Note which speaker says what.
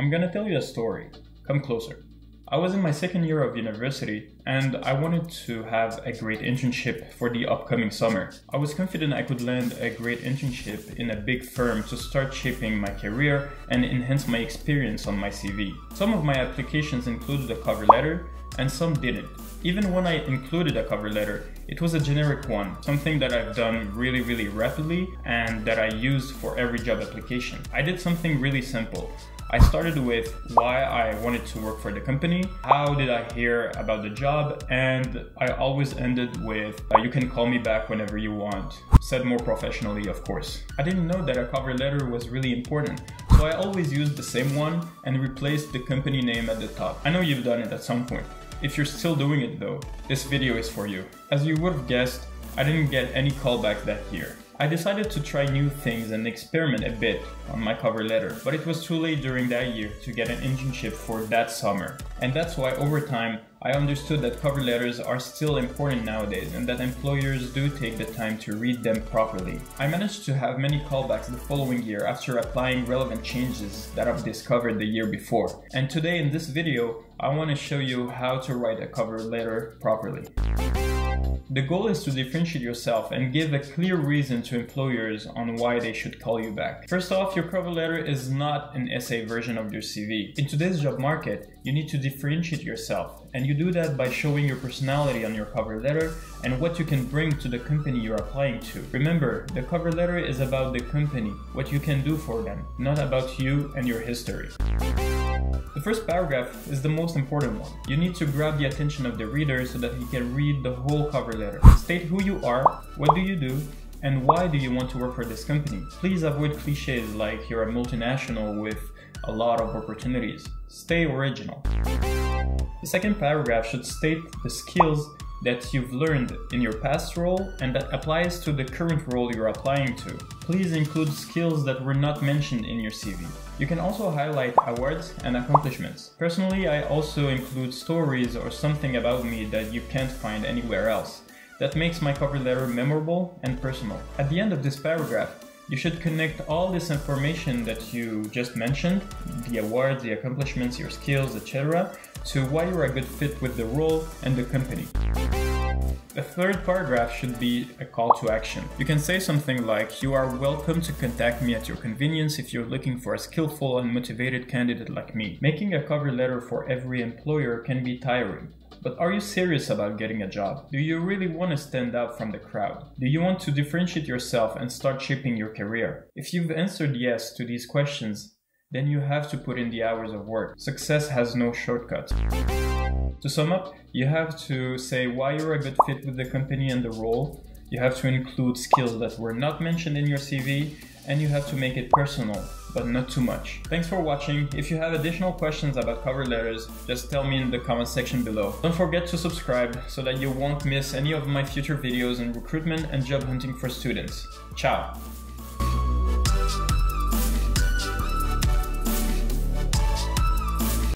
Speaker 1: I'm gonna tell you a story. Come closer. I was in my second year of university and I wanted to have a great internship for the upcoming summer. I was confident I could land a great internship in a big firm to start shaping my career and enhance my experience on my CV. Some of my applications included a cover letter and some didn't. Even when I included a cover letter, it was a generic one, something that I've done really, really rapidly and that I use for every job application. I did something really simple. I started with why I wanted to work for the company, how did I hear about the job, and I always ended with uh, you can call me back whenever you want. Said more professionally, of course. I didn't know that a cover letter was really important, so I always used the same one and replaced the company name at the top. I know you've done it at some point. If you're still doing it though, this video is for you. As you would have guessed, I didn't get any callbacks that year. I decided to try new things and experiment a bit on my cover letter, but it was too late during that year to get an internship for that summer. And that's why over time, I understood that cover letters are still important nowadays and that employers do take the time to read them properly. I managed to have many callbacks the following year after applying relevant changes that I've discovered the year before. And today in this video, I want to show you how to write a cover letter properly. The goal is to differentiate yourself and give a clear reason to employers on why they should call you back. First off, your cover letter is not an essay version of your CV. In today's job market, you need to differentiate yourself, and you do that by showing your personality on your cover letter and what you can bring to the company you're applying to. Remember, the cover letter is about the company, what you can do for them, not about you and your history. The first paragraph is the most important one. You need to grab the attention of the reader so that he can read the whole cover letter. State who you are, what do you do, and why do you want to work for this company. Please avoid cliches like you're a multinational with a lot of opportunities. Stay original. The second paragraph should state the skills that you've learned in your past role and that applies to the current role you're applying to. Please include skills that were not mentioned in your CV. You can also highlight awards and accomplishments. Personally, I also include stories or something about me that you can't find anywhere else. That makes my cover letter memorable and personal. At the end of this paragraph, you should connect all this information that you just mentioned, the awards, the accomplishments, your skills, etc., to why you're a good fit with the role and the company. The third paragraph should be a call to action. You can say something like, You are welcome to contact me at your convenience if you're looking for a skillful and motivated candidate like me. Making a cover letter for every employer can be tiring. But are you serious about getting a job? Do you really want to stand out from the crowd? Do you want to differentiate yourself and start shaping your career? If you've answered yes to these questions, then you have to put in the hours of work. Success has no shortcut. To sum up, you have to say why you're a good fit with the company and the role. You have to include skills that were not mentioned in your CV, and you have to make it personal, but not too much. Thanks for watching. If you have additional questions about cover letters, just tell me in the comment section below. Don't forget to subscribe so that you won't miss any of my future videos on recruitment and job hunting for students. Ciao!